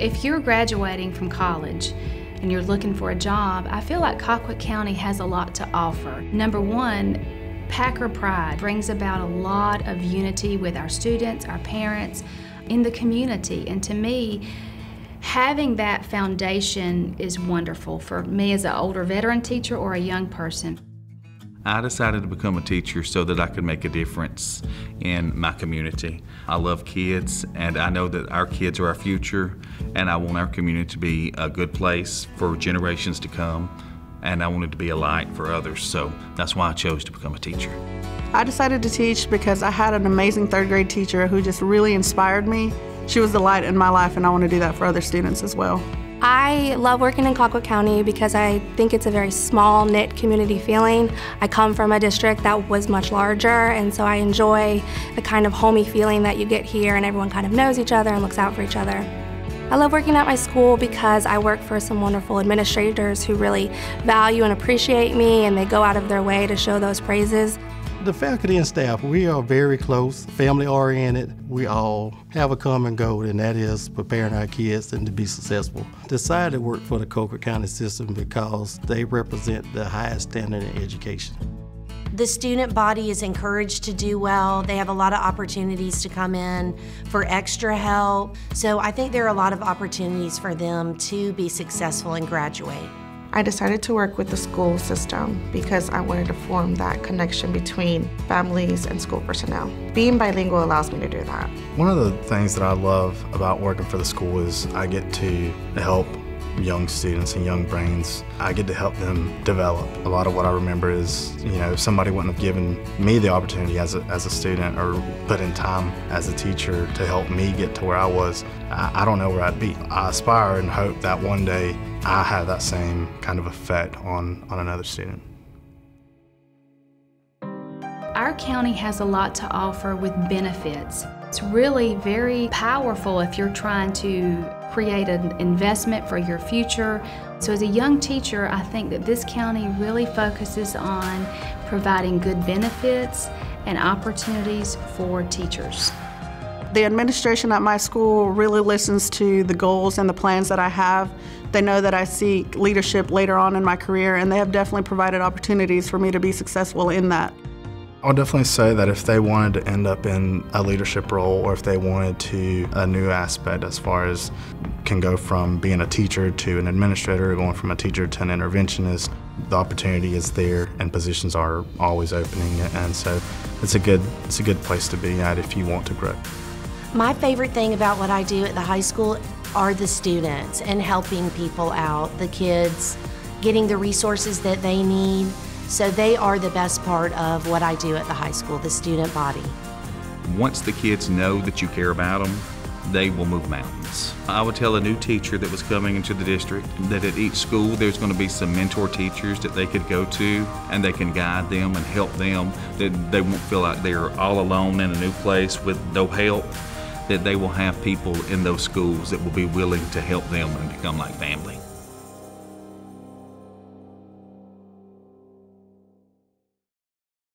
If you're graduating from college and you're looking for a job, I feel like Colquitt County has a lot to offer. Number one, Packer Pride brings about a lot of unity with our students, our parents, in the community. And to me, having that foundation is wonderful for me as an older veteran teacher or a young person. I decided to become a teacher so that I could make a difference in my community. I love kids and I know that our kids are our future and I want our community to be a good place for generations to come and I wanted to be a light for others so that's why I chose to become a teacher. I decided to teach because I had an amazing third grade teacher who just really inspired me. She was the light in my life and I want to do that for other students as well. I love working in Colquitt County because I think it's a very small knit community feeling. I come from a district that was much larger and so I enjoy the kind of homey feeling that you get here and everyone kind of knows each other and looks out for each other. I love working at my school because I work for some wonderful administrators who really value and appreciate me and they go out of their way to show those praises. The faculty and staff, we are very close, family oriented. We all have a common goal, and that is preparing our kids and to be successful. Decided to work for the Colquitt County system because they represent the highest standard in education. The student body is encouraged to do well. They have a lot of opportunities to come in for extra help. So I think there are a lot of opportunities for them to be successful and graduate. I decided to work with the school system because I wanted to form that connection between families and school personnel. Being bilingual allows me to do that. One of the things that I love about working for the school is I get to help young students and young brains. I get to help them develop. A lot of what I remember is, you know, somebody wouldn't have given me the opportunity as a, as a student or put in time as a teacher to help me get to where I was, I, I don't know where I'd be. I aspire and hope that one day I have that same kind of effect on, on another student. Our county has a lot to offer with benefits. It's really very powerful if you're trying to create an investment for your future. So as a young teacher, I think that this county really focuses on providing good benefits and opportunities for teachers. The administration at my school really listens to the goals and the plans that I have. They know that I seek leadership later on in my career and they have definitely provided opportunities for me to be successful in that. I'll definitely say that if they wanted to end up in a leadership role or if they wanted to a new aspect as far as can go from being a teacher to an administrator, going from a teacher to an interventionist, the opportunity is there and positions are always opening and so it's a good it's a good place to be at if you want to grow. My favorite thing about what I do at the high school are the students and helping people out, the kids, getting the resources that they need. So they are the best part of what I do at the high school, the student body. Once the kids know that you care about them, they will move mountains. I would tell a new teacher that was coming into the district that at each school there's going to be some mentor teachers that they could go to and they can guide them and help them, that they won't feel like they're all alone in a new place with no help that they will have people in those schools that will be willing to help them and become like family.